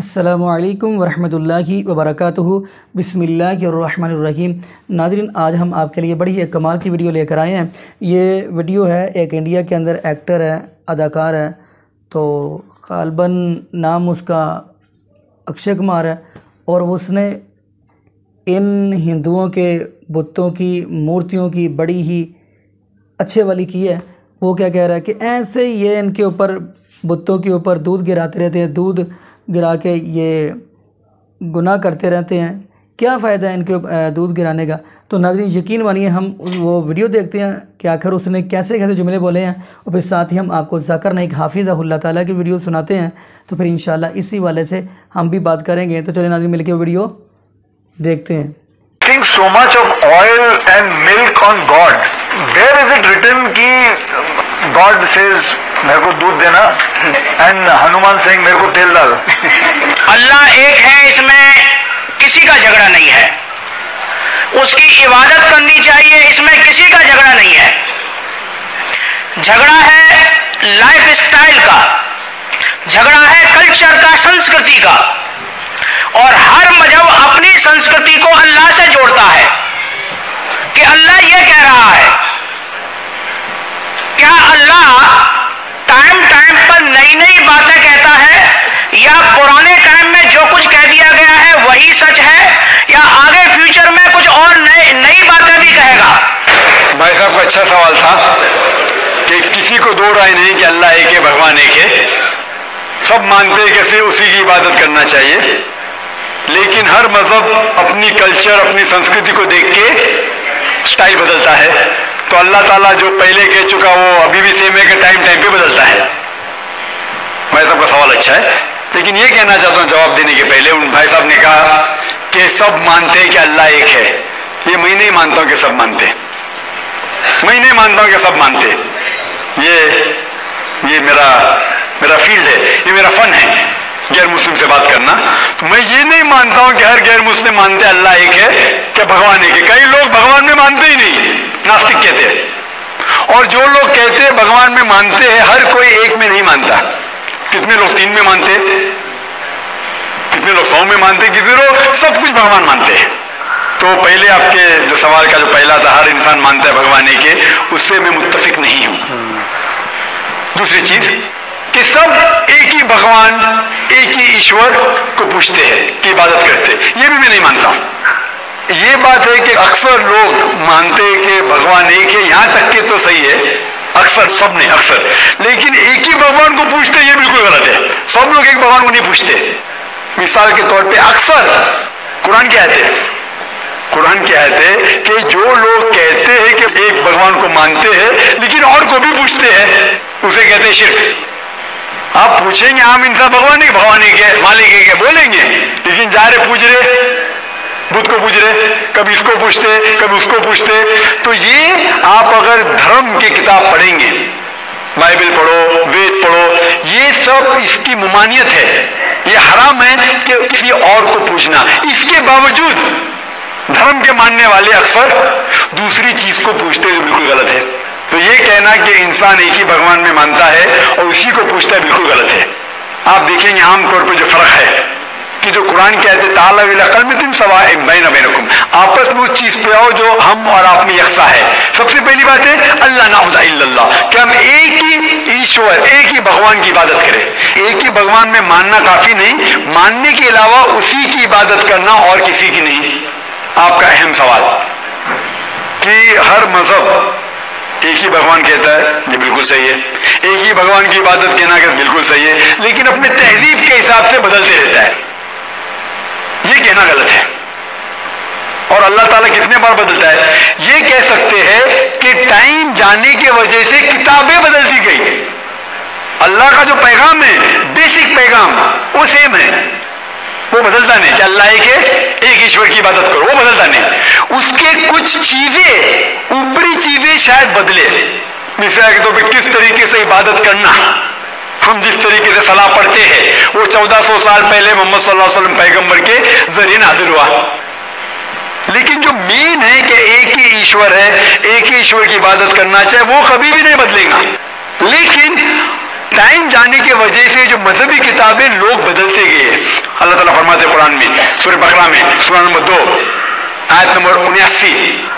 असलकम वरहमल वबरक बसमीम नाजरीन आज हम आपके लिए बड़ी एक कमाल की वीडियो लेकर आए हैं। ये वीडियो है, एक इंडिया के अंदर एक्टर है, अदाकार है तो गालबन नाम उसका अक्षय कुमार है, और उसने इन हिंदुओं के बुतों की, मूर्तियों की बड़ी ही अच्छे वाली की है। वो क्या कह रहा है कि ऐसे ये इनके ऊपर, बुतों के ऊपर दूध गिराते रहते हैं, दूध गिरा के ये गुनाह करते रहते हैं। क्या फ़ायदा है इनके दूध गिराने का? तो नाजरीन, यकीन मानिए, हम वो वीडियो देखते हैं कि आखिर उसने कैसे कैसे जुमले बोले हैं और फिर साथ ही हम आपको जाकर हाफिज़ ताला की वीडियो सुनाते हैं। तो फिर इन इसी वाले से हम भी बात करेंगे। तो चले नाजरीन मिलकर वीडियो देखते हैं। Much of oil and milk on God. Where is it written कि God says मेरे को दूध देना। एंड हनुमान सिंह, मेरे को तेल डाल। अल्लाह एक है, इसमें किसी का झगड़ा नहीं है। उसकी इबादत करनी चाहिए, इसमें किसी का झगड़ा नहीं है। झगड़ा है लाइफ स्टाइल का। झगड़ा है कल्चर का, संस्कृति का। और हर मज़हब अपनी संस्कृति को अल्लाह से जोड़ता है कि अल्लाह यह कह रहा है क्या अल्लाह टाइम टाइम पर नई नई बातें कहता है या पुराने टाइम में जो कुछ कह दिया गया है, वही सच है? या आगे फ्यूचर में कुछ और नई नई बातें भी कहेगा? भाई साहब का अच्छा सवाल था कि किसी को दो राय नहीं कि अल्लाह एक है, भगवान एक है। सब मानते हैं कैसे उसी की इबादत करना चाहिए। लेकिन हर मज़हब अपनी कल्चर अपनी संस्कृति को देख के स्टाइल बदलता है। तो अल्लाह ताला जो पहले कह चुका, वो अभी भी सेम है कि टाइम टाइम पे बदलता है। भाई साहब, का सवाल अच्छा है। लेकिन ये कहना चाहता हूँ, जवाब देने के पहले उन भाई साहब ने कहा कि सब मानते हैं कि अल्लाह एक है। ये मैं नहीं मानता हूँ कि सब मानते मैं नहीं मानता हूँ कि सब मानते ये ये मेरा मेरा फ़ील्ड है, ये मेरा फन है गैर मुस्लिम से बात करना। तो मैं ये नहीं मानता हूँ कि हर गैर मुस्लिम मानते अल्लाह एक है, क्या भगवान एक है? कई लोग भगवान में मानते ही नहीं, नास्तिक कहते हैं। और जो लोग कहते हैं, भगवान में मानते हैं, हर कोई एक में नहीं मानता। कितने लोग तीन में मानते? कितने लोग सौ में मानते? कितने लोग? सब कुछ भगवान मानते हैं। तो पहले आपके जो सवाल का जो पहला था, हर इंसान मानता है भगवान है उससे मैं मुतफिक नहीं हूँ। दूसरी चीज़, कि सब एक ही भगवान, एक ही ईश्वर को पूछते हैं, कि इबादत करते ये भी मैं नहीं मानता हूँ। ये बात है कि अक्सर लोग मानते हैं कि भगवान एक है, यहाँ तक के तो सही है अक्सर सब अक्सर। लेकिन एक ही भगवान को पूछते, ये बिल्कुल गलत है। सब लोग एक भगवान को नहीं पूछते। मिसाल के तौर पे अक्सर, कुरान क्या कहते कुरान क्या कहते कि जो लोग कहते हैं कि एक भगवान को मानते हैं, लेकिन और को भी पूछते हैं, उसे कहते हैं शिरक। आप पूछेंगे हम इंसान भगवान ही भगवान ही के मालिक के बोलेंगे। लेकिन जा रहे पूछ रहे बुद्ध को पूछ रहे, कभी इसको पूछते, कभी उसको पूछते। तो ये आप अगर धर्म की किताब पढ़ेंगे, बाइबल पढ़ो, वेद पढ़ो, ये सब इसकी मुमानियत है। ये हराम है कि किसी और को पूछना। इसके बावजूद धर्म के मानने वाले अक्सर दूसरी चीज़ को पूछते जो बिल्कुल गलत है। तो ये कहना कि इंसान एक ही भगवान में मानता है और उसी को पूछता है बिल्कुल गलत है। आप देखेंगे आमतौर पर जो फ़र्क है। कि जो कुरान कहते बैनकुम, आपस में उस चीज़ पे आओ जो हम और आप में यकसा है। सबसे पहली बात है अल्लाह नाउदा कि हम एक ही ईश्वर, एक ही भगवान की इबादत करें। एक ही भगवान में मानना काफ़ी नहीं, मानने के अलावा उसी की इबादत करना और किसी की नहीं। आपका अहम सवाल, कि हर मज़हब एक ही भगवान कहता है, ये बिल्कुल सही है। एक ही भगवान की इबादत कहना बिल्कुल सही है, लेकिन अपने तहजीब के हिसाब से बदलते रहता है। ये कहना गलत है। और अल्लाह ताला कितने बार बदलता है? ये कह सकते हैं कि टाइम जाने की वजह से किताबें बदलती गई। अल्लाह का जो पैगाम है, बेसिक पैगाम, वो सेम है। वो बदलता नहीं। कि अल्लाह एक एक ईश्वर की इबादत करो, वो बदलता नहीं। उसके कुछ चीज़ें, ऊपरी चीज़ें शायद बदले। मिसाल के तौर पर किस तरीके से इबादत करना। हम जिस तरीके से सलाह पढ़ते हैं, वो 1400 साल पहले मोहम्मद वसल्लम पैगंबर के ज़रिए नाजिल हुआ। लेकिन जो मेन है कि एक ही ईश्वर है, एक ही ईश्वर की इबादत करना चाहे, वो कभी भी नहीं बदलेगा। लेकिन टाइम जाने की वजह से जो मजहबी किताबें लोग बदलते गए अल्लाह फरमाते कुरान में सूर्य बकरा में सूरा नंबर दो, आयत नंबर उन्यासी।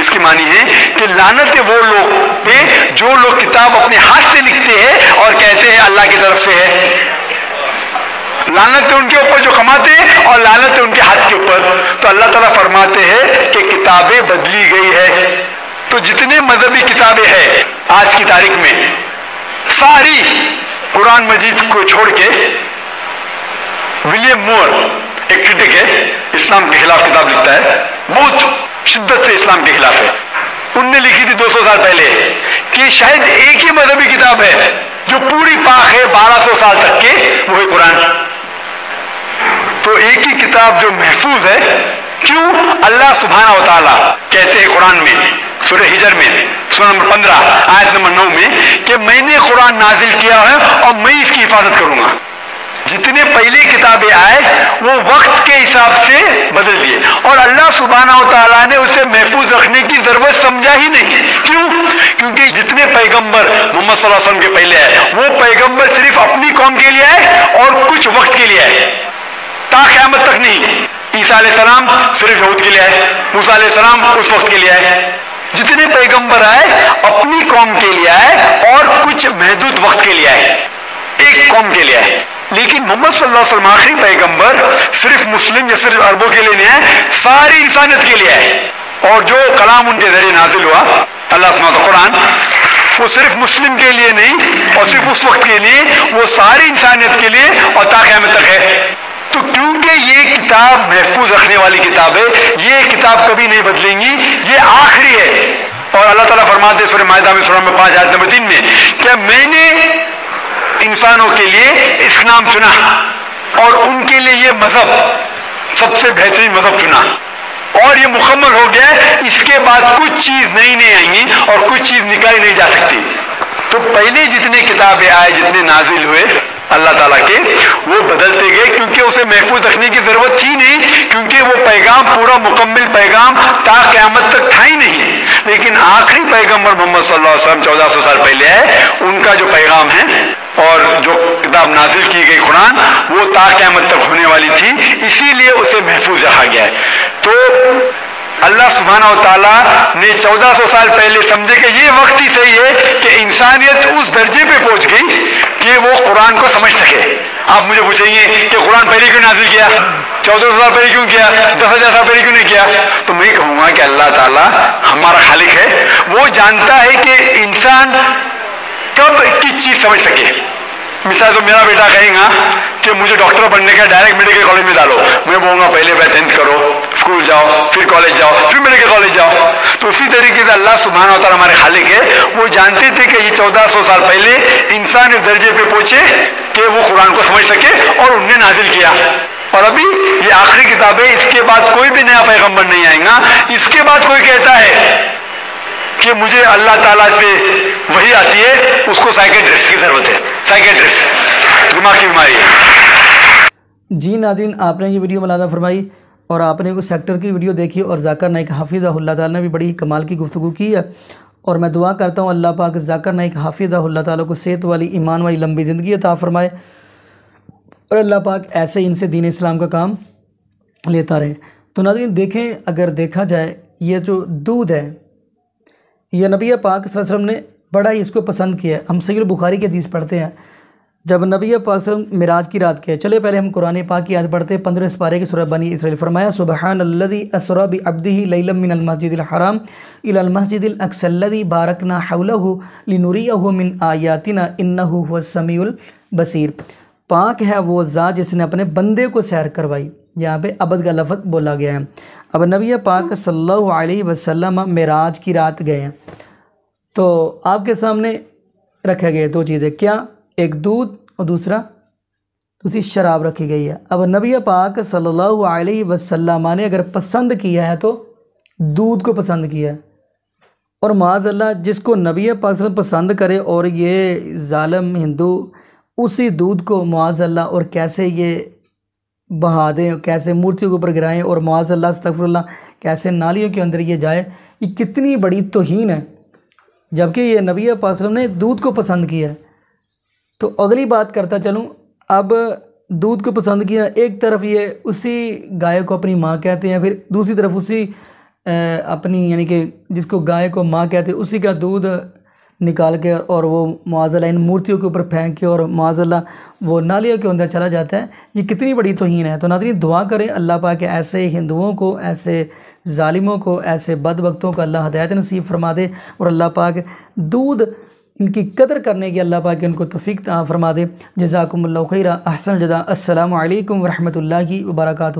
इसकी मानी है कि लानत वो लोग पे जो लोग किताब अपने हाथ से लिखते हैं और कहते हैं अल्लाह की तरफ़ से है। लानत है उनके ऊपर जो कमाते हैं और लानत है उनके हाथ के ऊपर। तो अल्लाह ताला फरमाते हैं कि किताबें बदली गई है। तो जितने मजहबी किताबें हैं आज की तारीख में सारी कुरान मजीद को छोड़ के विलियम मोर, एक क्रिटिक है, इस्लाम के खिलाफ किताब लिखता है। बहुत शिद्दत से इस्लाम के खिलाफ है। उनने लिखी थी 200 साल पहले कि शायद एक ही मजहबी किताब है, जो पूरी पाक है 1200 साल तक के, वो है कुरान। तो एक ही किताब जो महफूज है, क्यों? अल्लाह सुबहाना वाली कहते हैं कुरान में सूर्य हिजर में। सूर्य नंबर पंद्रह, आयत नंबर नौ में कि मैंने कुरान नाजिल किया है और मैं इसकी हिफाजत करूँगा। जितने पहले किताबें आए, वो वक्त के हिसाब से बदल दिए। और अल्लाह सुबहाना तआला ने उसे महफूज रखने की ज़रूरत समझा ही नहीं। क्यों? क्योंकि जितने पैगंबर मोहम्मद के पहले आए, वो पैगंबर सिर्फ़ अपनी कौम के लिए आए और कुछ वक्त के लिए आए। ता क़यामत तक नहीं। ईसा सलाम सिर्फ़ यहूद के लिए आए, मूसा सलाम उस वक्त के लिए आए। जितने पैगंबर आए, अपनी कौम के लिए आए और कुछ महदूद वक्त के लिए आए। एक कौम के लिए आए। लेकिन मोहम्मद सल्लल्लाहु आखिरी पैगंबर सिर्फ़ मुस्लिम या सिर्फ़ अरबों के लिए नहीं आए, सारी इंसानियत के लिए आए। और जो कलाम उनके ज़रिए नाजिल हुआ, अल्लाह कुरान, वो सिर्फ़ मुस्लिम के लिए नहीं और सिर्फ़ उस वक्त के लिए, वो सारी इंसानियत के लिए और ताक़यामत तक है। तो क्योंकि ये किताब महफूज रखने वाली किताब है, ये किताब कभी नहीं बदलेंगी, ये आखिरी है। और अल्लाह ताला फरमाते सूर्य मायदा में, सूरह में पाँच, आयत नंबर तीन में, क्या मैंने इंसानों के लिए इस्लाम चुना? और उनके लिए ये मज़हब, सबसे बेहतरीन मज़हब चुना? और ये मुकम्मल हो गया, इसके बाद कुछ चीज़ नई नहीं आएँगी और कुछ चीज़ निकाली नहीं जा सकती। तो पहले जितने किताबें आए, जितने नाजिल हुए अल्लाह ताला के, वो बदलते गए क्योंकि उसे महफूज रखने की ज़रूरत थी नहीं, क्योंकि वो पैगाम, पूरा मुकम्मल पैगाम ता क्यामत तक था ही नहीं। लेकिन आखिरी पैगंबर मोहम्मद सल्लल्लाहु अलैहि वसल्लम साल पहले है उनका जो पैगाम है और जो किताब नाजिल की गई कुरान, वो ता क्यामत तक होने वाली थी, इसीलिए उसे महफूज रखा गया है। तो अल्लाह सुबहाना तआला ने 1400 साल पहले समझे कि ये वक्त ही सही है कि इंसानियत उस दर्जे पे पहुँच गई कि वो कुरान को समझ सके। आप मुझे पूछेंगे कि कुरान पहले क्यों नाजिल किया? चौदह साल पहले क्यों किया? दस हज़ार साल पहले क्यों नहीं किया? तो मैं कहूँगा कि अल्लाह ताला हमारा खालिक है। वो जानता है कि इंसान कब किस चीज़ समझ सके। मिसाल तो मेरा बेटा कहेगा कि मुझे डॉक्टर बनने का डायरेक्ट मेडिकल कॉलेज में डालो। मैं बोलूँगा, पहले बाय टेंथ करो स्कूल जाओ, फिर कॉलेज जाओ, फिर मेडिकल कॉलेज जाओ। तो उसी तरीके से अल्लाह सुबहाना होता हमारे खालिक है। वो जानते थे कि ये चौदह सौ साल पहले इंसान इस दर्जे पे पहुँचे कि वो कुरान को समझ सके और उनने नाजिल किया। और अभी ये आखिरी किताब है इसके बाद कोई भी नया पैगंबर नहीं आएगा। इसके बाद कोई कहता है कि मुझे अल्लाह ताला से वही आती है, उसको साइकेट्रिस्ट की ज़रूरत है। साइकेट्रिस्ट दिमाग की बीमारी है। जी नादिन आपने ये वीडियो मलादा फरमाई और आपने उस सेक्टर की वीडियो देखी और जाकर नाइक हाफिज़ा ताला ने भी बड़ी कमाल की गुफ्तु की है। और मैं दुआ करता हूँ, अल्लाह पाक जाकर नाइक हाफिज़ा ताला को सेहत वाली, ईमान वाली लंबी ज़िंदगी अता फरमाए और अल्लाह पाक ऐसे इनसे दीन इस्लाम का काम लेता रहे। तो नाजरीन, देखें, अगर देखा जाए, ये जो दूध है यह नबी पाक वसल्लम ने बड़ा ही इसको पसंद किया है। हम सैर बुखारी के हदीस पढ़ते हैं। जब नबी पाक मिराज की रात के चले पहले हम कुरान पाक की याद पढ़ते हैं। पंद्रह सपारे की सूरह बनी इसराइल फरमाया सुबहान अल्लदी असरा भी अब्दी लैलम मिन मस्जिद हराम इल मस्जिद अक्सल्लदी बारकना हौलहु लिनुरियहु मिन आयातिना इन्नहु समीउल बसीर। पाक है वो ज़ात जिसने अपने बंदे को सैर करवाई। यहाँ पे अबद का लफज बोला गया है। अब नबी पाक सल्लल्लाहु अलैहि वसल्लम मेराज की रात गए हैं। तो आपके सामने रखे गए दो चीज़ें, क्या एक दूध और दूसरा दूसरी शराब रखी गई है। अब नबी पाक सल्लल्लाहु अलैहि वसल्लम ने अगर पसंद किया है तो दूध को पसंद किया है। और माज अल्लाह जिसको नबी पाक पसंद करे और ये ालम हिंदू उसी दूध को मुआज़ अल्लाह और कैसे ये बहा दें कैसे मूर्तियों के ऊपर गिराएँ और माजल्ला अस्तफरल्ला कैसे नालियों के अंदर ये जाए, ये कितनी बड़ी तोहन है। जबकि ये नबी पासलम ने दूध को पसंद किया है। तो अगली बात करता चलूँ, अब दूध को पसंद किया, एक तरफ़ ये उसी गाय को अपनी माँ कहते हैं, फिर दूसरी तरफ़ उसी अपनी यानी कि जिसको गाय को माँ कहते हैं, उसी का दूध निकाल के और वो मुआज़ला इन मूर्तियों के ऊपर फेंक के और मुआज़ला वो नालियों के अंदर चला जाता है। ये कितनी बड़ी तोहन है। तो नादरी दुआ करें अल्लाह पा के ऐसे हिंदुओं को, ऐसे ालिमों को, ऐसे बद वक्तों को अल्लाह हदायत नसीब फरमा दे और अल्लाह पाक दूध इनकी कदर करने की अल्लाह पाक उनको तफीक फरमा दे। जजाकम्ला खैरा। अहसन जदा असलकम वरहमल वर्का